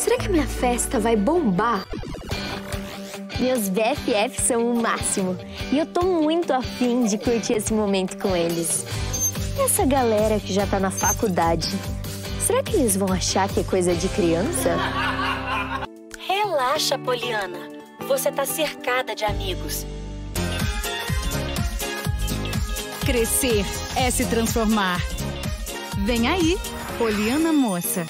Será que a minha festa vai bombar? Meus BFFs são o máximo e eu tô muito afim de curtir esse momento com eles. E essa galera que já tá na faculdade, será que eles vão achar que é coisa de criança? Relaxa, Poliana. Você tá cercada de amigos. Crescer é se transformar. Vem aí, Poliana Moça.